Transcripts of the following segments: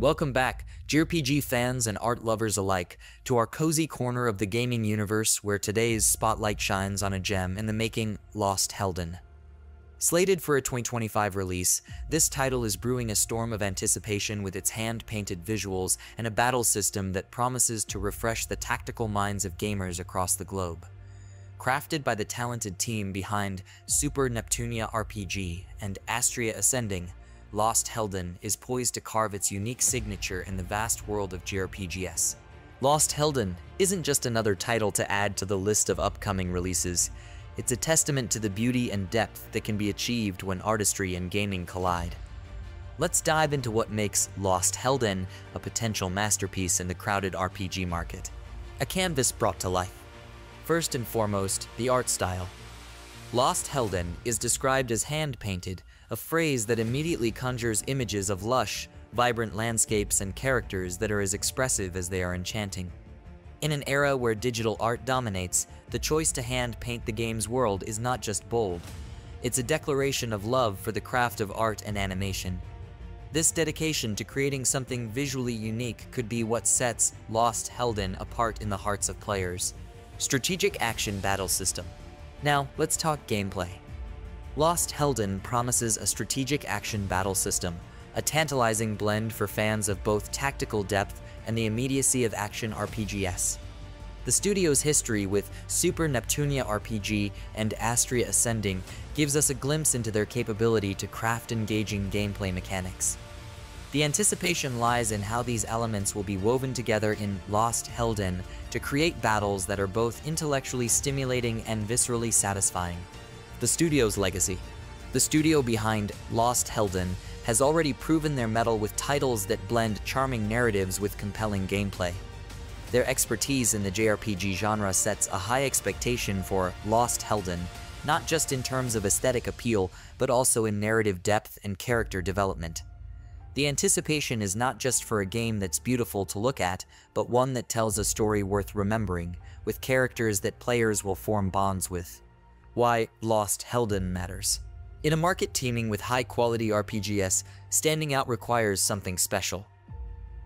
Welcome back, JRPG fans and art lovers alike, to our cozy corner of the gaming universe where today's spotlight shines on a gem in the making Lost Hellden. Slated for a 2025 release, this title is brewing a storm of anticipation with its hand-painted visuals and a battle system that promises to refresh the tactical minds of gamers across the globe. Crafted by the talented team behind Super Neptunia RPG and Astria Ascending, Lost Hellden is poised to carve its unique signature in the vast world of JRPGs. Lost Hellden isn't just another title to add to the list of upcoming releases, it's a testament to the beauty and depth that can be achieved when artistry and gaming collide. Let's dive into what makes Lost Hellden a potential masterpiece in the crowded RPG market. A canvas brought to life. First and foremost, the art style. Lost Hellden is described as hand-painted, a phrase that immediately conjures images of lush, vibrant landscapes and characters that are as expressive as they are enchanting. In an era where digital art dominates, the choice to hand paint the game's world is not just bold. It's a declaration of love for the craft of art and animation. This dedication to creating something visually unique could be what sets Lost Hellden apart in the hearts of players. Strategic Action Battle System. Now, let's talk gameplay. Lost Hellden promises a strategic action battle system, a tantalizing blend for fans of both tactical depth and the immediacy of action RPGs. The studio's history with Super Neptunia RPG and Astria Ascending gives us a glimpse into their capability to craft engaging gameplay mechanics. The anticipation lies in how these elements will be woven together in Lost Hellden to create battles that are both intellectually stimulating and viscerally satisfying. The studio's legacy. The studio behind Lost Hellden has already proven their mettle with titles that blend charming narratives with compelling gameplay. Their expertise in the JRPG genre sets a high expectation for Lost Hellden, not just in terms of aesthetic appeal, but also in narrative depth and character development. The anticipation is not just for a game that's beautiful to look at, but one that tells a story worth remembering, with characters that players will form bonds with. Why Lost Hellden matters. In a market teeming with high-quality RPGs, standing out requires something special.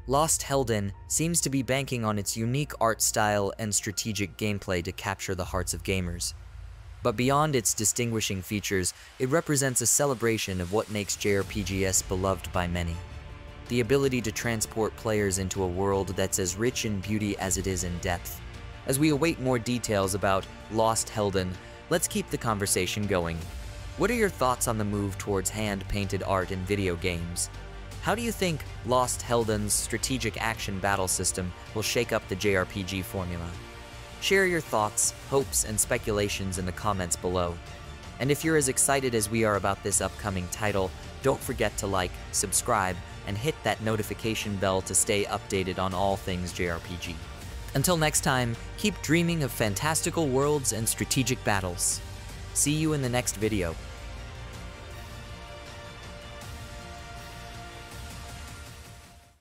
Lost Hellden seems to be banking on its unique art style and strategic gameplay to capture the hearts of gamers. But beyond its distinguishing features, it represents a celebration of what makes JRPGs beloved by many. The ability to transport players into a world that's as rich in beauty as it is in depth. As we await more details about Lost Hellden, let's keep the conversation going. What are your thoughts on the move towards hand-painted art in video games? How do you think Lost Hellden's strategic action battle system will shake up the JRPG formula? Share your thoughts, hopes, and speculations in the comments below. And if you're as excited as we are about this upcoming title, don't forget to like, subscribe, and hit that notification bell to stay updated on all things JRPG. Until next time, keep dreaming of fantastical worlds and strategic battles. See you in the next video.